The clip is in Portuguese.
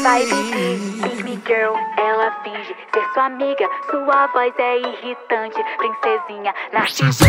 vibe de me girl, ela finge ser sua amiga. Sua voz é irritante, princesinha narcisista.